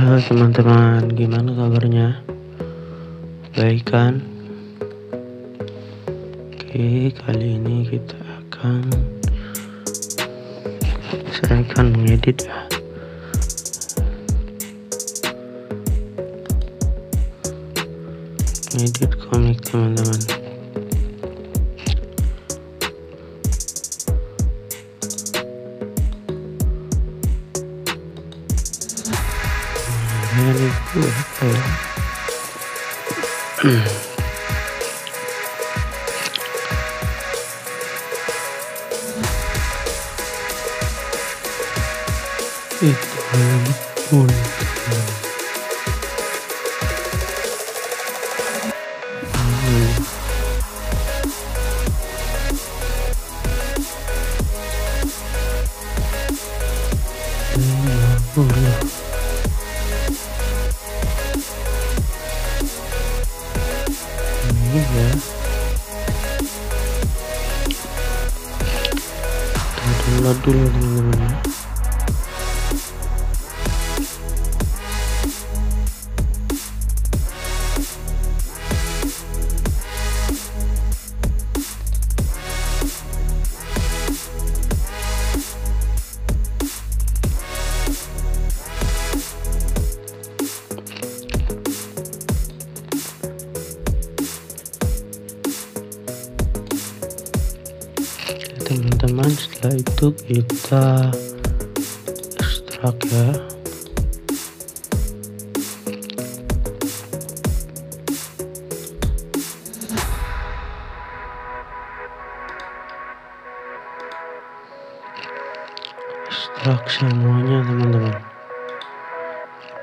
Halo teman-teman, gimana kabarnya? Baik kan? Oke, kali ini kita akan saya akan mengedit ya. Edit komik teman-teman. Itu pun Oh, ya teman-teman setelah itu kita ekstrak ya. Ekstrak semuanya teman-teman.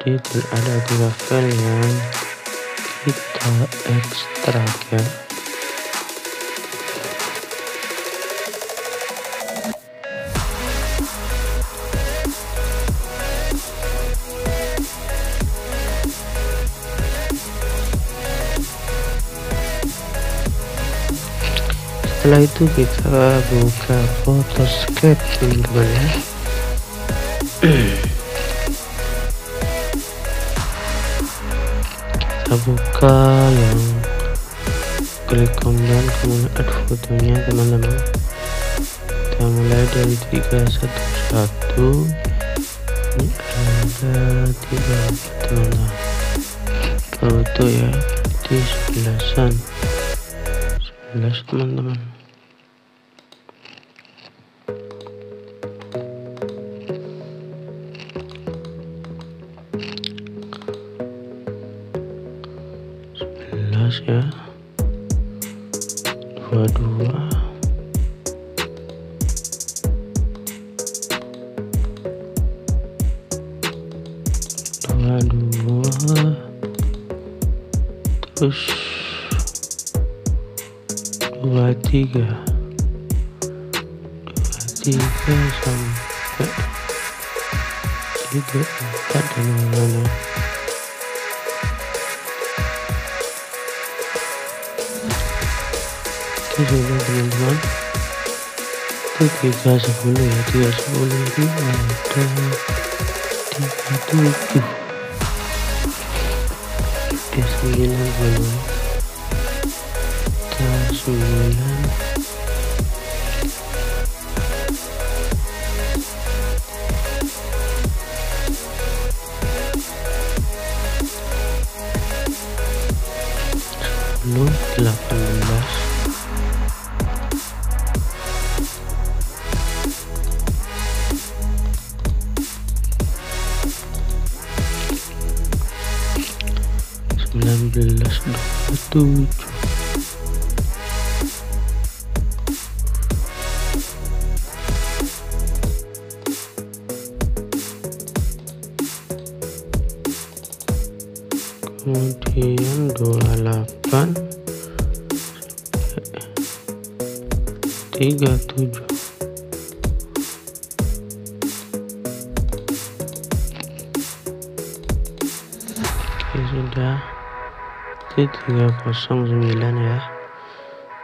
Jadi ada tiga file yang kita ekstrak ya setelah itu kita buka photoscape teman-teman ya. Kita buka yang klik kemudian kemudian add fotonya teman-teman. Kita mulai dari 311 ini ada tiga teman-teman. Foto ya di sebelasan. 11 teman-teman terus dua tiga. Dua tiga sampai tiga empat dan mana? Itu sudah teman-teman. Itu tiga sepuluh ya tiga sepuluh itu ada tiga tujuh tiga sembilan puluh tiga sembilan sepuluh tujuh kemudian dua delapan. Tiga tujuh. Oke sudah berarti 309 ya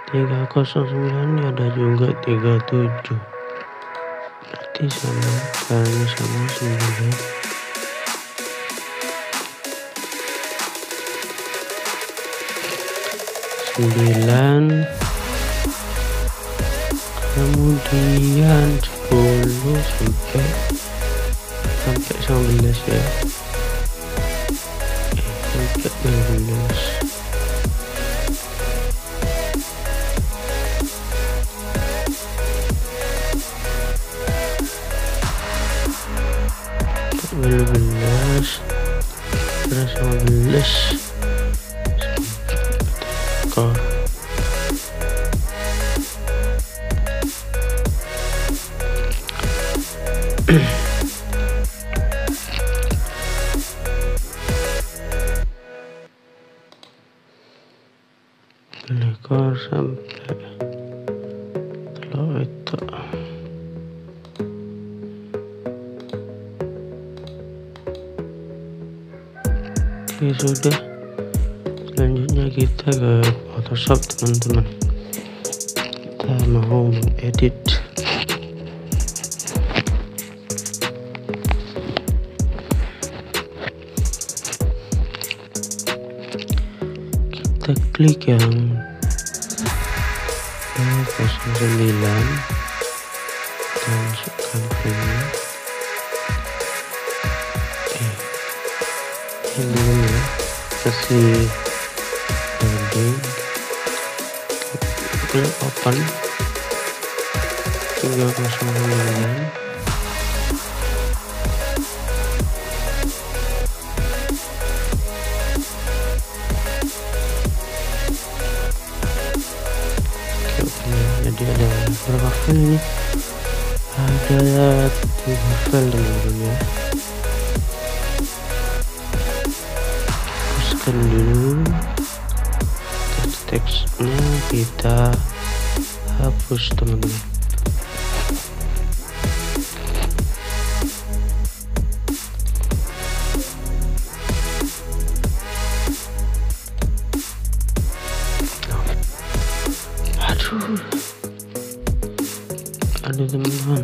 309 ada juga 37 berarti sama kalian sama 9 9 kemudian 10 sampai sampai 11 ya Nevertheless. Böyle Mm-hmm. Oke sudah. Selanjutnya kita ke Photoshop teman-teman. Kita mau edit kita klik yang 09 dan masukkan frame kasih loading klik open 309 jadi ada berapa file ini? Ada tiga file teman-teman ya hapuskan dulu. Teksnya kita hapus teman-teman. Aduh. Aduh teman-teman.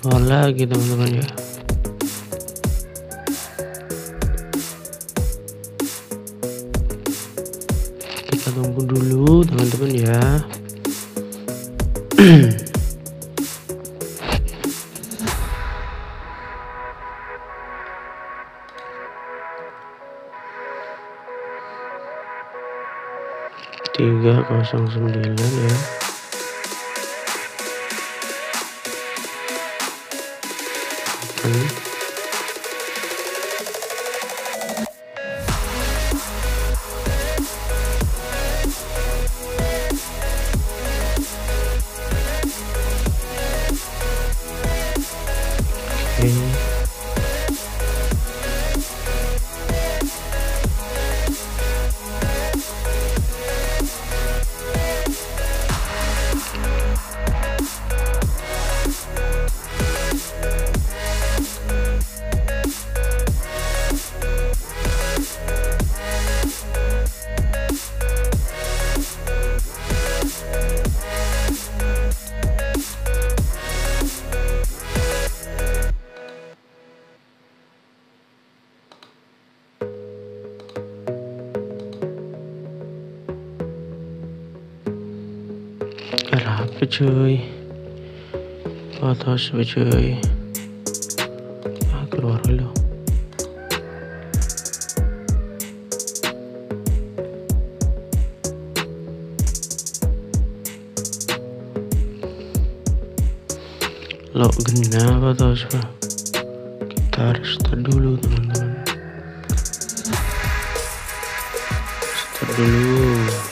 Keluar lagi teman-teman ya kita tunggu dulu teman-teman ya tiga kosong sembilan ya. Oke. Era apa cuy apa cuy. Ah, Keluar dulu. Login apa tuh Kita restart dulu teman-teman. Restart dulu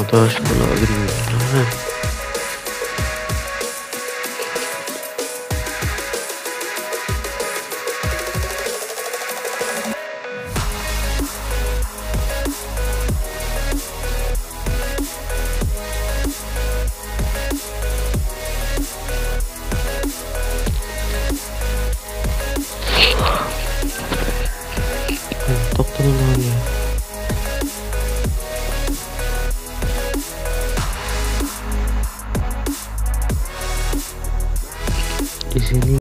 Arkadaş bunu öldürmüyor.